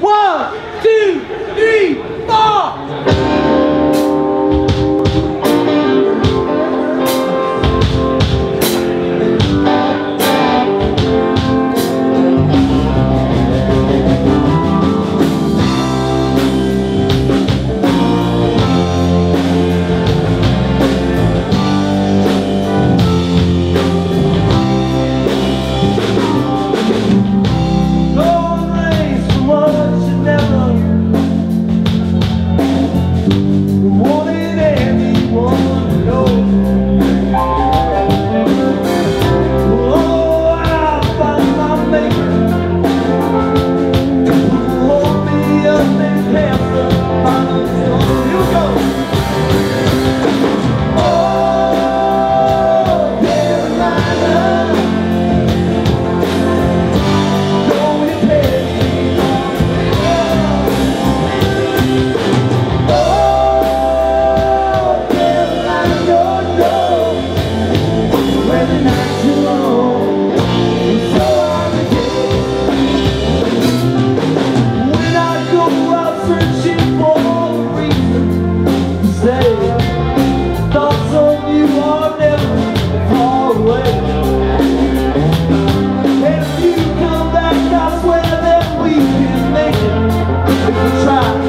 One, two, three, track.